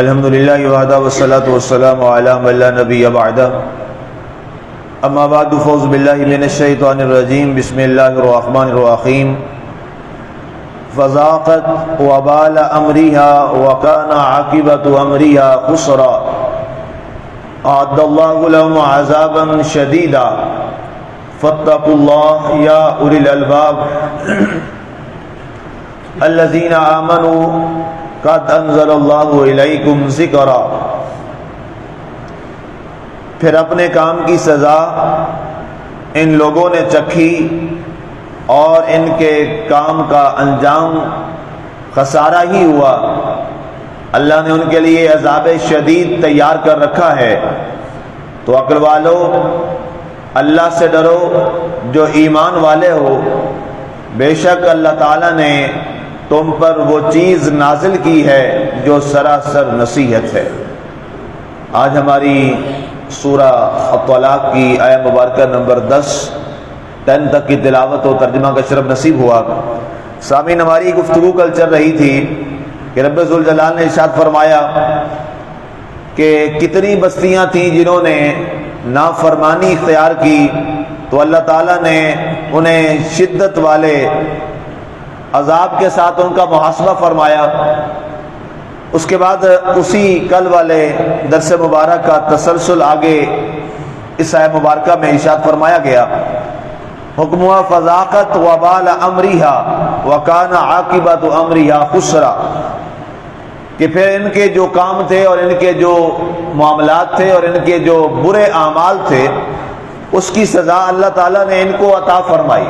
अल्हम्दुलिल्लाह वादा वसलात नबी अबादा अम्मा बाद, फ़ौज़ बिल्लाशैतरजीम बसमीम फ़ज़ाक़त वबाल अमरिहा वकाना आकिबत अमरिहा खुसरा। अज़ाबन शदीदा। फ़त्तकुल्लाह, या अल्लज़ीना आमनू कद अनजल्लाकुम ज़िक्रा फिर अपने काम की सज़ा इन लोगों ने चखी और इनके काम का अंजाम खसारा ही हुआ अल्लाह ने उनके लिए अजाब शदीद तैयार कर रखा है तो अकल वालो अल्लाह से डरो जो ईमान वाले हो बेशक अल्लाह ताला ने तुम पर वो चीज़ नाजिल की है जो सरासर नसीहत है। आज हमारी सूरा तलाक की आय मुबारक नंबर दस। टेन तक की तिलावत और तर्जमा का शरफ नसीब हुआ। सामीन, हमारी गुफ्तु कल चल रही थी कि रबाल ने इशाद फरमाया कि कितनी बस्तियाँ थीं जिन्होंने नाफरमानी इख्तियार की तो अल्लाह ताला ने उन्हें शिद्दत वाले अजाब के साथ उनका मुहासबा फरमाया। उसके बाद उसी कल वाले दरस मुबारक का तसलसल आगे इस मुबारक में इशाद फरमाया गया, हुक्म फ़जाक़त वबाल अमरीहा वकाना आकिबत अमरीहा खुसरा। कि फिर इनके जो काम थे और इनके जो मामला थे और इनके जो बुरे अमाल थे, उसकी सज़ा अल्लाह ताला ने इनको अता फरमाई।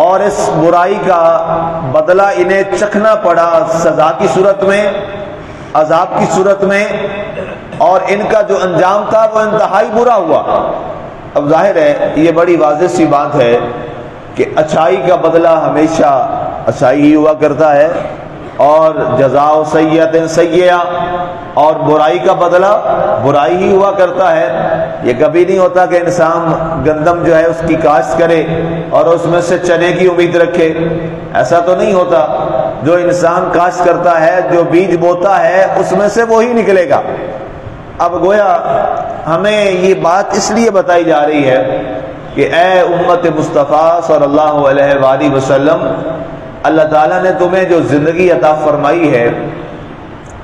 और इस बुराई का बदला इन्हें चखना पड़ा सज़ा की सूरत में, अजाब की सूरत में, और इनका जो अंजाम था वो इंतहाई बुरा हुआ। अब ज़ाहिर है, ये बड़ी वाज सी बात है कि अच्छाई का बदला हमेशा अच्छाई ही हुआ करता है। और जजाओ सैयत सैया और बुराई का बदला बुराई ही हुआ करता है। ये कभी नहीं होता कि इंसान गंदम जो है उसकी काश्त करे और उसमें से चने की उम्मीद रखे। ऐसा तो नहीं होता। जो इंसान काश्त करता है, जो बीज बोता है, उसमें से वो ही निकलेगा। अब गोया हमें ये बात इसलिए बताई जा रही है कि ए उम्मत मुस्तफ़ा सल्लल्लाहु अलैहि वसल्लम अल्लाह ताला ने तुम्हें जो ज़िंदगी अता फरमाई है,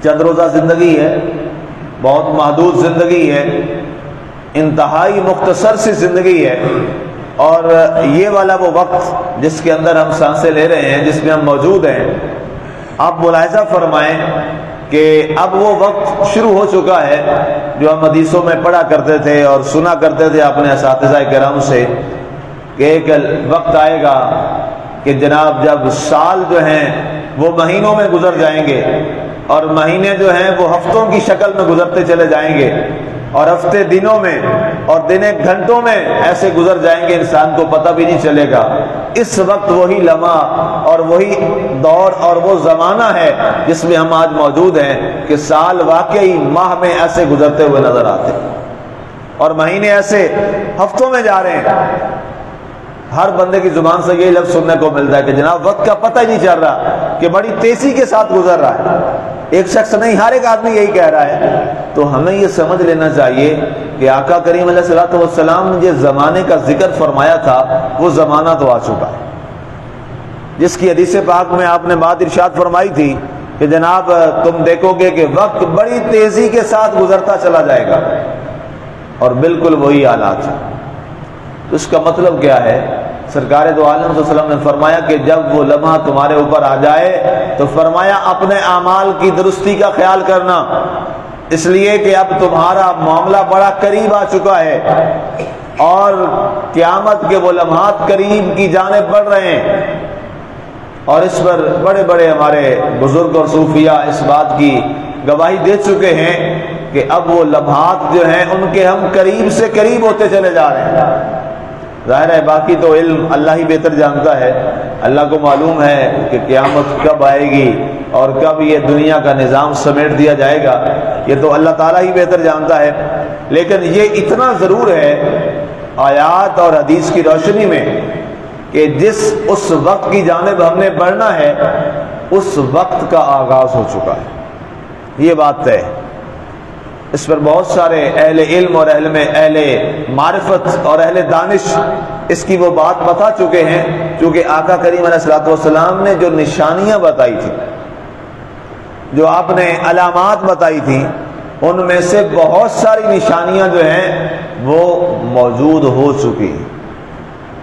चंद रोज़ा ज़िंदगी है, बहुत महदूद ज़िंदगी है, इंतहाई मुख्तसर सी ज़िंदगी है, और ये वाला वो वक्त जिसके अंदर हम साँसें ले रहे हैं, जिसमें हम मौजूद हैं, आप मुलायजा फरमाएँ कि अब वो वक्त शुरू हो चुका है, जो हम हदीसों में पढ़ा करते थे और सुना करते थे अपने इस कराम से, कि एक वक्त आएगा कि जनाब जब साल जो हैं, वो महीनों में गुजर जाएँगे और महीने जो हैं, वो हफ्तों की शक्ल में गुजरते चले जाएँगे और हफ़्ते दिनों में और दिन घंटों में ऐसे गुजर जाएँगे, इंसान को पता भी नहीं चलेगा। इस वक्त वही लम्हा और वही दौर और वो जमाना है जिसमें हम आज मौजूद हैं कि साल वाकई माह में ऐसे गुजरते हुए नज़र आते और महीने ऐसे हफ्तों में जा रहे हैं हर बंदे की ज़ुबान से यही लफ्ज सुनने को मिलता है कि जनाब, वक्त का पता ही नहीं चल रहा कि बड़ी तेज़ी के साथ गुजर रहा है। एक शख्स नहीं, हर एक आदमी यही कह रहा है। तो हमें यह समझ लेना चाहिए कि आका करीम सलाम ने जिस जमाने का ज़िक्र फरमाया था, वो जमाना तो आ चुका है। जिसकी हदीस पाक में आपने बात इर्शाद फरमाई थी कि जनाब, तुम देखोगे कि वक्त बड़ी तेज़ी के साथ गुजरता चला जाएगा। और बिल्कुल वही हालात है। तो इसका मतलब क्या है? सरकार दो आलम वसलम ने फरमाया कि जब वो लम्हा तुम्हारे ऊपर आ जाए तो फरमाया अपने अमाल की दुरुस्ती का ख्याल करना। इसलिए कि अब तुम्हारा मामला बड़ा करीब आ चुका है और क्यामत के वो लम्हात करीब की जाने बढ़ रहे हैं। और इस पर बड़े बड़े हमारे बुज़ुर्ग और सूफिया इस बात की गवाही दे चुके हैं कि अब वो लम्हात जो हैं, उनके हम करीब से करीब होते चले जा रहे हैं। ज़ाहिर है, बाकी तो इल्म अल्लाह ही बेहतर जानता है। अल्लाह को मालूम है कि क़यामत कब आएगी और कब ये दुनिया का निज़ाम समेट दिया जाएगा। ये तो अल्लाह ताला ही बेहतर जानता है। लेकिन ये इतना ज़रूर है आयात और हदीस की रोशनी में कि जिस उस वक्त की जानब हमने बढ़ना है, उस वक्त का आगाज़ हो चुका है। ये बात है। इस पर बहुत सारे अहले इल्म और अहल में अहले मारफत और अहले दानिश इसकी वो बात बता चुके हैं क्योंकि आका करीम सलाम ने जो निशानियाँ बताई थी, जो आपने अलामत बताई थी, उनमें से बहुत सारी निशानियाँ जो हैं, वो मौजूद हो चुकी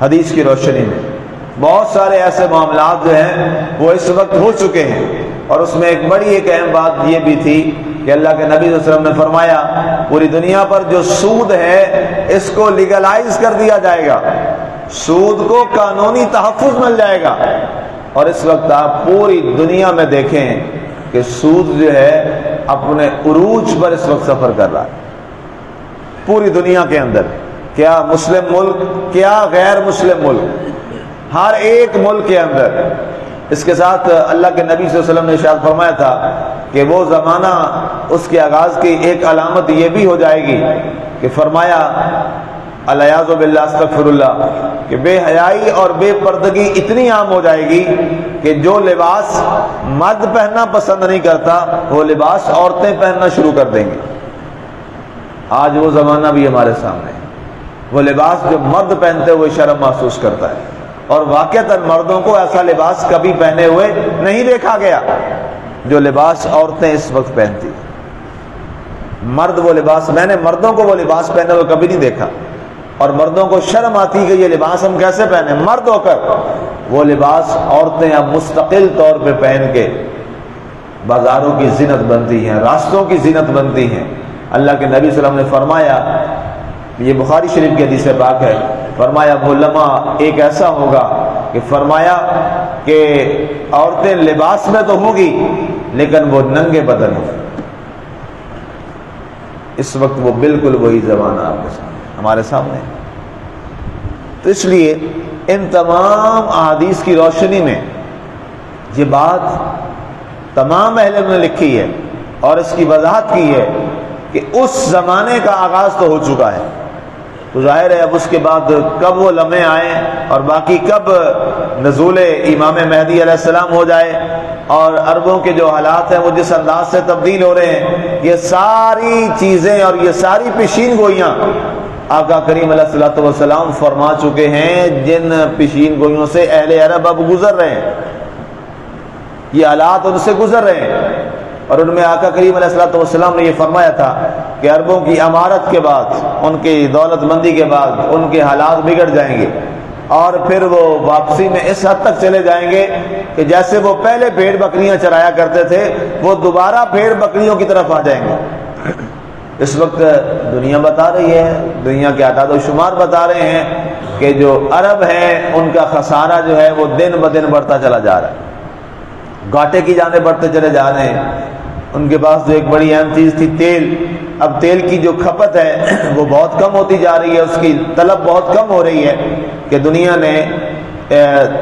हदीस की रोशनी में बहुत सारे ऐसे मामला जो हैं, वो इस वक्त हो चुके हैं। और उसमें एक बड़ी एक अहम बात ये भी थी कि अल्लाह के नबी वसल्लम ने फरमाया, पूरी दुनिया पर जो सूद है, इसको लीगलाइज कर दिया जाएगा। सूद को कानूनी तहफ़ मिल जाएगा। और इस वक्त आप पूरी दुनिया में देखें कि सूद जो है, अपने उरूज पर इस वक्त सफ़र कर रहा है। पूरी दुनिया के अंदर, क्या मुस्लिम मुल्क, क्या गैर मुस्लिम मुल्क, हर एक मुल्क के अंदर। इसके साथ अल्लाह के नबी वसल्लम ने शायद फरमाया था कि वो ज़माना उसके आगाज़ की एक अलामत ये भी हो जाएगी कि फरमाया अलियाज़बिल्लास्तफ़िरल्ला कि बेहयाई और बेपर्दगी इतनी आम हो जाएगी कि जो लिबास मर्द पहनना पसंद नहीं करता, वो लिबास औरतें पहनना शुरू कर देंगे। आज वो ज़माना भी हमारे सामने है। वो लिबास जो मर्द पहनते हुए शर्म महसूस करता है। और वाक़ता मर्दों को ऐसा लिबास कभी पहने हुए नहीं देखा गया, जो लिबास औरतें इस वक्त पहनती मर्द वो लिबास, मैंने मर्दों को वो लिबास पहने हुए कभी नहीं देखा। और मर्दों को शर्म आती कि ये लिबास हम कैसे पहने? मर्द होकर। वो लिबास औरतें अब मुस्तकिल तौर पे पहन के बाजारों की जिनत बनती हैं, रास्तों की जिनत बनती हैं। अल्लाह के नबी वसल्लम ने फरमाया, ये बुखारी शरीफ की हदीस पाक है फरमाया वो लम्हा, एक ऐसा होगा कि फरमाया कि औरतें लिबास में तो होगी, लेकिन वो नंगे बदन इस वक्त वो बिल्कुल वही जमाना आपके सामने, हमारे सामने। तो इसलिए इन तमाम अदीस की रोशनी में ये बात तमाम अहल ने लिखी है और इसकी वजाहत की है कि उस जमाने का आगाज़ तो हो चुका है। तो ज़ाहिर है अब उसके बाद कब वो लम्हे आए और बाकी कब नजूल इमाम महदी सलाम हो जाए और अरबों के जो हालात हैं वो जिस अंदाज से तब्दील हो रहे हैं, ये सारी चीज़ें और ये सारी पेशीन गोइयाँ आका करीम सलाम फरमा चुके हैं, जिन पेशीन गोइयों से अहले अरब अब गुजर रहे हैं। ये हालात उनसे गुजर रहे हैं। और उनमें आका करीम सलाम ने यह फरमाया था कि अरबों की अमारत के बाद, उनकी दौलतमंदी के बाद उनके हालात बिगड़ जाएँगे। और फिर वो वापसी में इस हद तक चले जाएँगे कि जैसे वो पहले भेड़ बकरियाँ चराया करते थे, वो दोबारा भेड़ बकरियों की तरफ़ आ जाएँगे। इस वक्त दुनिया बता रही है, दुनिया के आदाद शुमार बता रहे हैं कि जो अरब हैं, उनका खसारा जो है वो दिन ब दिन बढ़ता चला जा रहा है। घाटे की जाने बढ़ते चले जा रहे हैं। उनके पास जो एक बड़ी अहम चीज़ थी, तेल। अब तेल की जो खपत है, वो बहुत कम होती जा रही है, उसकी तलब बहुत कम हो रही है कि दुनिया ने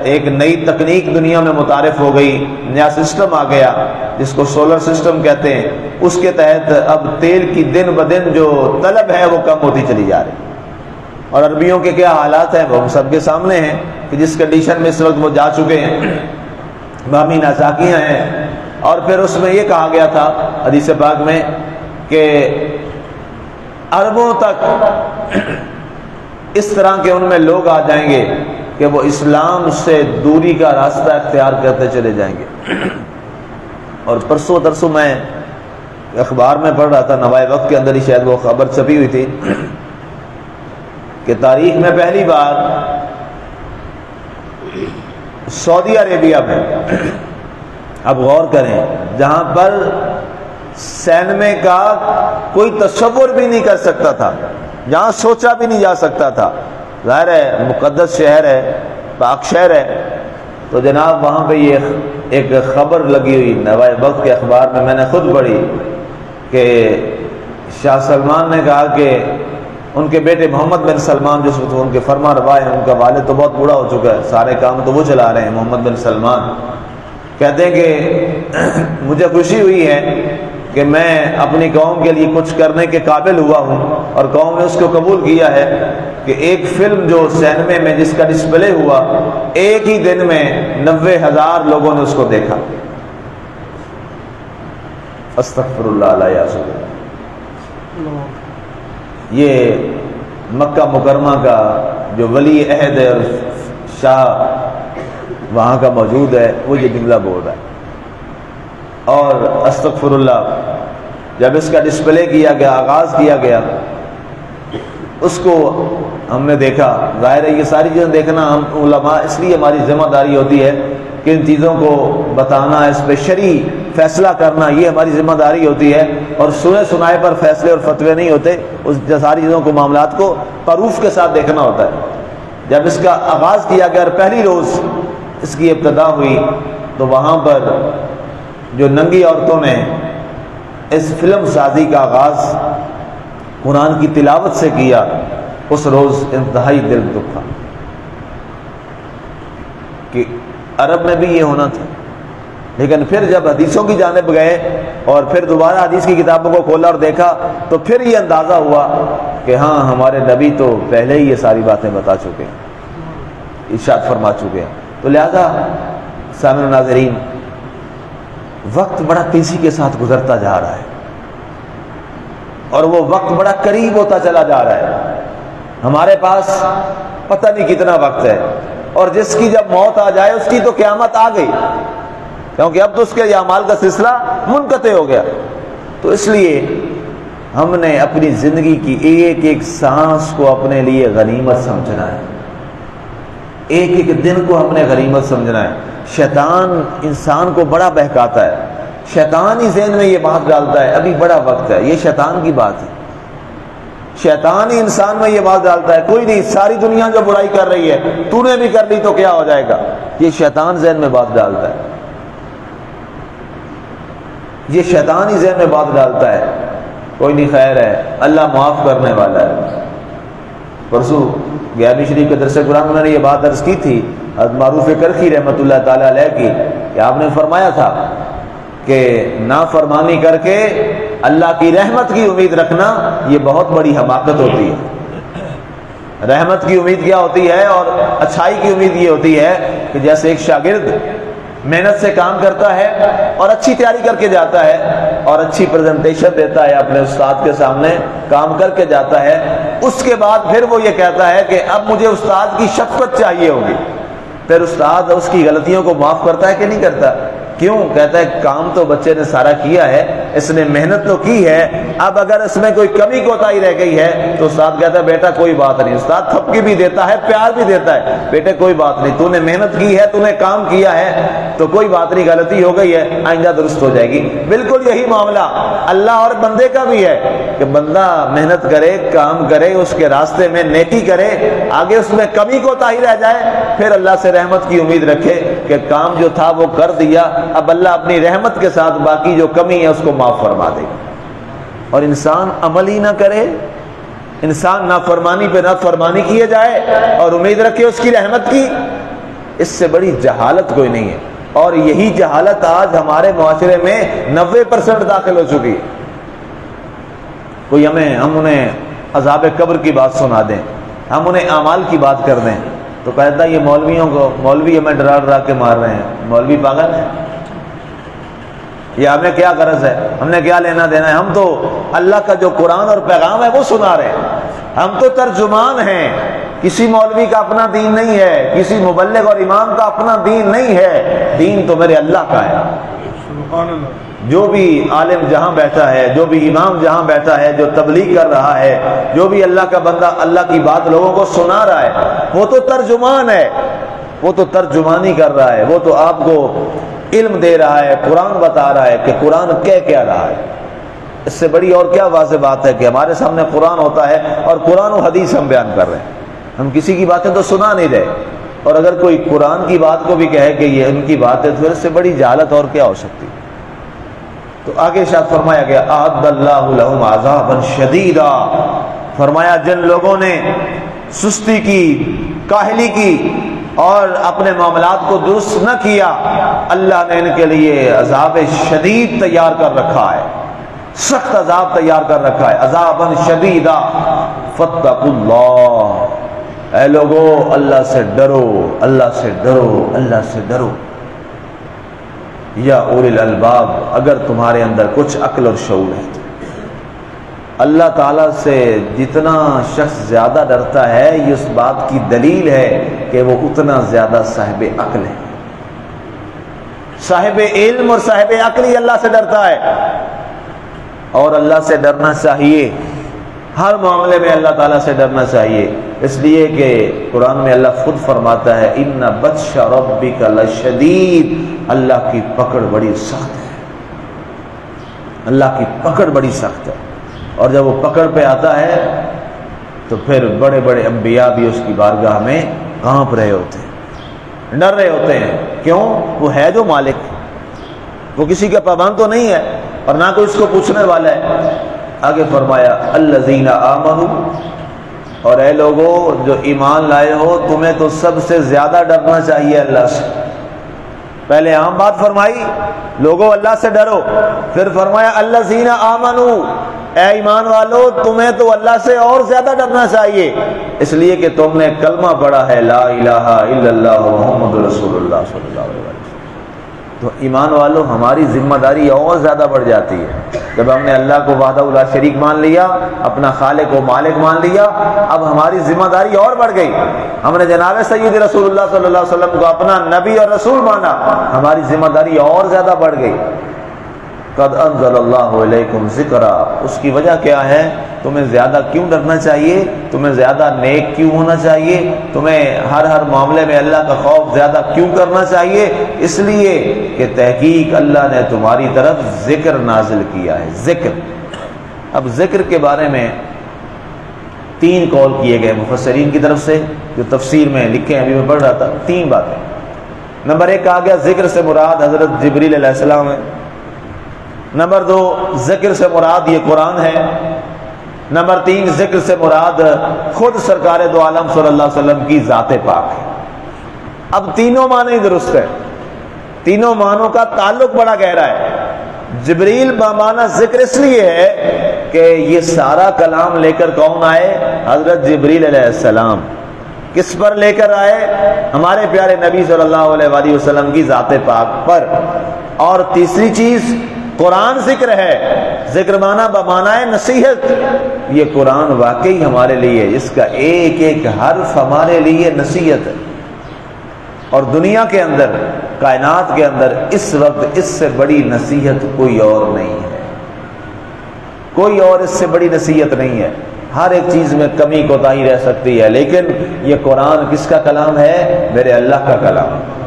एक नई तकनीक दुनिया में मुतारफ हो गई, नया सिस्टम आ गया, जिसको सोलर सिस्टम कहते हैं। उसके तहत अब तेल की दिन ब दिन जो तलब है, वो कम होती चली जा रही और अरबियों के क्या हालात हैं, वो हम सबके सामने हैं कि जिस कंडीशन में इस वक्त वो जा चुके हैं, बामी नाजाकियाँ हैं और फिर उसमें ये कहा गया था, हदीस पाक में, कि अरबों तक इस तरह के उनमें लोग आ जाएँगे कि वो इस्लाम से दूरी का रास्ता अख्तियार करते चले जाएँगे। और परसों तरसों मैं अखबार में पढ़ रहा था, नवाए वक्त के अंदर ही शायद वो खबर छपी हुई थी, कि तारीख में पहली बार सऊदी अरेबिया में अब गौर करें, जहाँ पर सैनमे का कोई तस्वुर भी नहीं कर सकता था जहाँ सोचा भी नहीं जा सकता था। ज़ाहिर है मुकदस शहर है, पाक शहर है। तो जनाब, वहाँ पे ये एक खबर लगी हुई नवाए वक्त के अखबार में मैंने खुद पढ़ी कि शाह सलमान ने कहा कि उनके बेटे मोहम्मद बिन सलमान जो उनके फरमा रवा है, उनका वाले तो बहुत बूढ़ा हो चुका है, सारे काम तो वो चला रहे हैं, मोहम्मद बिन सलमान। कहते हैं कि मुझे खुशी हुई है कि मैं अपनी कौम के लिए कुछ करने के काबिल हुआ हूँ और कौम ने उसको कबूल किया है कि एक फ़िल्म जो सैनमे में जिसका डिस्प्ले हुआ, एक ही दिन में नब्बे हज़ार लोगों ने उसको देखा। ये मक्का मुकरमा का जो वली अहद शाह वहाँ का मौजूद है, वो ये जुमला बोल रहा है। और अस्तफरल्ला जब इसका डिस्प्ले किया गया, आगाज़ किया गया, उसको हमने देखा। ज़ाहिर है ये सारी चीज़ें देखना हम उलमा, इसलिए हमारी ज़िम्मेदारी होती है कि इन चीज़ों को बताना इस पर शरी फैसला करना, ये हमारी ज़िम्मेदारी होती है। और सुने सुनाए पर फैसले और फतवे नहीं होते। उस सारी चीज़ों को मामला को प्रूफ के साथ देखना होता है। जब इसका आगाज़ किया गया और पहली रोज़ इसकी इब्तदा हुई तो वहाँ पर जो नंगी औरतों ने इस फ़िल्म साजी का आगाज़ कुरान की तिलावत से किया, उस रोज़ इंतहाई दिल दुखा कि अरब में भी ये होना था। लेकिन फिर जब हदीसों की जानब गए और फिर दोबारा हदीस की किताबों को खोला और देखा तो फिर ये अंदाज़ा हुआ कि हाँ हमारे नबी तो पहले ही ये सारी बातें बता चुके हैं इशाद फरमा चुके हैं। तो लिहाजा सामिन नाजरीन, वक्त बड़ा तेज़ी के साथ गुजरता जा रहा है। और वो वक्त बड़ा करीब होता चला जा रहा है। हमारे पास पता नहीं कितना वक्त है। और जिसकी जब मौत आ जाए, उसकी तो क्यामत आ गई। क्योंकि अब तो उसके अमाल का सिलसिला मुनकते हो गया। तो इसलिए हमने अपनी ज़िंदगी की एक एक सांस को अपने लिए गनीमत समझना है। एक एक दिन को हमने गरीमत समझना है। शैतान इंसान को बड़ा बहकाता है। शैतान ही जहन में ये बात डालता है, अभी बड़ा वक्त है, ये शैतान की बात है। शैतान ही इंसान में ये बात डालता है, कोई नहीं, सारी दुनिया जो बुराई कर रही है, तूने भी कर ली तो क्या हो जाएगा? ये शैतान जहन में बात डालता है। ये शैतान ही जहन में बात डालता है, कोई नहीं खैर है, अल्लाह माफ़ करने वाला है। परसों ग्यारहवीं शरीफ के दरस कुरान उन्होंने ये बात अर्ज़ की थी मारूफ करखी रहमत की कि आपने फरमाया था कि नाफरमानी करके अल्लाह की रहमत की उम्मीद रखना, ये बहुत बड़ी हमाकत होती है। रहमत की उम्मीद क्या होती है और अच्छाई की उम्मीद ये होती है कि जैसे एक शागिर्द मेहनत से काम करता है और अच्छी तैयारी करके जाता है और अच्छी प्रेजेंटेशन देता है अपने उस्ताद के सामने, काम करके जाता है उसके बाद फिर वो ये कहता है कि अब मुझे उस्ताद की शफकत चाहिए होगी। फिर उस्ताद उसकी गलतियों को माफ़ करता है कि नहीं करता? क्यों? कहता है, काम तो बच्चे ने सारा किया है, इसने मेहनत तो की है, अब अगर इसमें कोई कमी कोताही रह गई है तो उस्ताद कहता है, बेटा, कोई बात नहीं। उस्ताद थपकी भी देता है, प्यार भी देता है। बेटे, कोई बात नहीं, तूने मेहनत की है, तूने काम किया है तो कोई बात नहीं, गलती हो गई है, आइंदा दुरुस्त हो जाएगी। बिल्कुल यही मामला। अल्लाह और बंदे का भी है कि बंदा मेहनत करे, काम करे, उसके रास्ते में नेकी करे, आगे उसमें कमी कोताही रह जाए, फिर अल्लाह से रहमत की उम्मीद रखे कि काम जो था वो कर दिया अब अल्लाह अपनी रहमत के साथ बाकी जो कमी है उसको माफ़ फरमा देगा और इंसान अमल ही ना करे, इंसान नाफरमानी पे नाफरमानी किए जाए और उम्मीद रखे उसकी रहमत की, इससे बड़ी जहालत कोई नहीं है। और यही जहालत आज हमारे मुआरे में नब्बे परसेंट दाखिल हो चुकी है। कोई हमें, हम उन्हें अजाब कब्र की बात सुना दें, हम उन्हें अमाल की बात कर दें तो कहता ये मौलवियों को, मौलवी हमें डरा डरा के मार रहे हैं। मौलवी पागल है? ये हमें क्या गरज है? हमने क्या लेना देना है? हम तो अल्लाह का जो कुरान और पैगाम है, वो सुना रहे हैं। हम तो तर्जुमान हैं। किसी मौलवी का अपना दीन नहीं है, किसी मुबल्लिग और इमाम का अपना दीन नहीं है। दीन तो मेरे अल्लाह का है। जो भी आलिम जहाँ बैठा है, जो भी इमाम जहाँ बैठा है, जो तबलीग कर रहा है, जो भी अल्लाह का बंदा अल्लाह की बात लोगों को सुना रहा है, वो तो तर्जुमान है। वो तो तर्जुमानी कर रहा है। वो तो आपको इल्म दे रहा है, कुरान बता रहा है कि कुरान कह क्या रहा है। इससे बड़ी और क्या वाज बात है कि हमारे सामने कुरान होता है और कुरान और हदीस हम बयान कर रहे हैं। हम किसी की बातें तो सुना नहीं रहे। और अगर कोई कुरान की बात को भी कहे कि ये उनकी बात है तो इससे बड़ी जहालत और क्या हो सकती तो आगे शायद फरमाया गया आजाबन शदीदा। फरमाया, जिन लोगों ने सुस्ती की, काहली की और अपने मामला को दुरुस्त न किया, अल्लाह ने इनके लिए अजाब शदीद तैयार कर रखा है। सख्त अजाब तैयार कर रखा है। अजाबन शदीदा फतकुल्ला लोगो, अल्लाह से डरो, अल्लाह से डरो, अल्लाह से डरो। या उल अलबाब, अगर तुम्हारे अंदर कुछ अक्ल और शूर है तो। अल्लाह ताला से जितना शख्स ज़्यादा डरता है, ये उस बात की दलील है कि वो उतना ज़्यादा साहिब अक्ल है। साहिब इल्म और साहिब अक्ल ही अल्लाह से डरता है। और अल्लाह से डरना चाहिए। हर मामले में अल्लाह ताला से डरना चाहिए। इसलिए कि कुरान में अल्लाह खुद फरमाता है इन बदशा रबी का लशदीद। अल्लाह की पकड़ बड़ी सख्त है। अल्लाह की पकड़ बड़ी सख्त है। और जब वो पकड़ पे आता है तो फिर बड़े बड़े अम्बिया भी उसकी बारगाह में काँप रहे होते हैं। डर रहे होते हैं। क्यों? वो है जो मालिक। वो किसी का पाबंद तो नहीं है और ना कोई उसको पूछने वाला है। आगे फरमाया, अल्लाजीना आमनू और ए लोगों, जो ईमान लाए हो, तुम्हें तो सबसे ज़्यादा डरना चाहिए अल्लाह से। पहले आम बात फरमाई, लोगों, अल्लाह से डरो। फिर फरमाया अल्लाह जीना आमनू ए ईमान वालो तुम्हें तो अल्लाह से और ज़्यादा डरना चाहिए। इसलिए कि तुमने कलमा पढ़ा है, ला मोहम्मद तो ईमान वालों हमारी ज़िम्मेदारी और ज़्यादा बढ़ जाती है। जब हमने अल्लाह को वादा शरीक मान लिया, अपना खाले को मालिक मान लिया, अब हमारी ज़िम्मेदारी और बढ़ गई। हमने जनाब सैद रसूलुल्लाह सल्लल्लाहु अलैहि वसल्लम को अपना नबी और रसूल माना। हमारी ज़िम्मेदारी और ज़्यादा बढ़ गई। कद ज़िक्रा। उसकी वजह क्या है? तुम्हें ज़्यादा क्यों डरना चाहिए? तुम्हें ज़्यादा नेक क्यों होना चाहिए? तुम्हें हर हर मामले में अल्लाह का खौफ ज़्यादा क्यों करना चाहिए? इसलिए कि तहकीक अल्लाह ने तुम्हारी तरफ़ ज़िक्र नाजिल किया है। ज़िक्र। अब ज़िक्र के बारे में तीन कॉल किए गए मुफसरीन की तरफ़ से, जो तफसीर में लिखे हैं, अभी मैं पढ़ रहा था। तीन बातें। नंबर एक, कहा गया, ज़िक्र से मुराद हज़रत जबरील है। नंबर दो, ज़िक्र से मुराद, ये कुरान है। नंबर तीन, ज़िक्र से मुराद, खुद सरकार दो आलम वसल्लम की ज़ात पाक है। अब तीनों माने दुरुस्त है। तीनों मानों का ताल्लुक बड़ा गहरा है। जबरील माना ज़िक्र इसलिए है कि ये सारा कलाम लेकर कौन आए? हज़रत जबरील सलाम किस पर लेकर आए? हमारे प्यारे नबी सल्लल्लाहु अलैहि वसल्लम की ज़ात पाक पर। और तीसरी चीज़ कुरान ज़िक्र है। ज़िक्र माना बमाना है नसीहत। ये कुरान वाकई हमारे लिए, इसका एक एक हर्फ हमारे लिए नसीहत है। और दुनिया के अंदर, कायनात के अंदर इस वक्त इससे बड़ी नसीहत कोई और नहीं है। कोई और इससे बड़ी नसीहत नहीं है। हर एक चीज़ में कमी कोताही रह सकती है, लेकिन ये कुरान किसका कलाम है? मेरे अल्लाह का कलाम।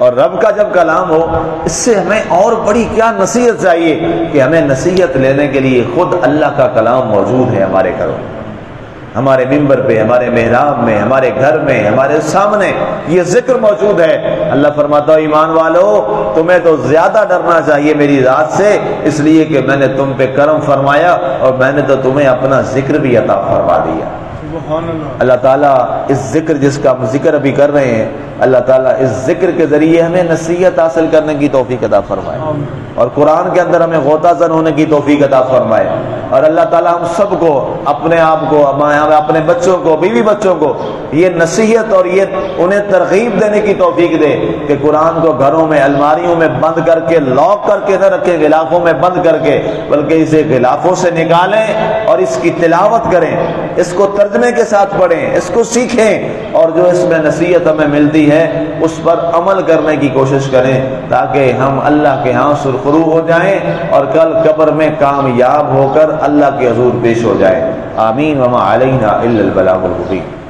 और रब का जब कलाम हो, इससे हमें और बड़ी क्या नसीहत चाहिए कि हमें नसीहत लेने के लिए खुद अल्लाह का कलाम मौजूद है हमारे घरों हमारे मिंबर पे, हमारे मेहराब में, हमारे घर में, हमारे सामने ये ज़िक्र मौजूद है। अल्लाह फरमाता ईमान वालो, तुम्हें तो ज़्यादा डरना चाहिए मेरी रात से, इसलिए कि मैंने तुम पे कर्म फरमाया और मैंने तो तुम्हें अपना ज़िक्र भी अता फरमा दिया। अल्लाह ताला इस ज़िक्र जिसका हम ज़िक्र अभी कर रहे हैं अल्लाह ताला इस ज़िक्र के ज़रिए हमें नसीहत हासिल करने की तोफ़ी अदा फरमाए। और कुरान के अंदर हमें गोताजन होने की तोफ़ी अदा फरमाए। और अल्लाह ताला हम सबको अपने आप को अपने बच्चों को बीवी बच्चों को ये नसीहत और ये उन्हें तरगीब देने की तोफीक दे कि कुरान को घरों में अलमारियों में बंद करके लॉक करके न रखें गिलाफों में बंद करके बल्कि इसे गिलाफों से निकालें और इसकी तिलावत करें। इसको तर्जमे के साथ पढ़ें, इसको सीखें और जो इसमें नसीहत हमें मिलती है, उस पर अमल करने की कोशिश करें ताकि हम अल्लाह के यहाँ सुरखरू हो जाएँ और कल कब्र में कामयाब होकर अल्लाह के हजूर पेश हो जाए। आमीन, वमा अलैना मुबीन।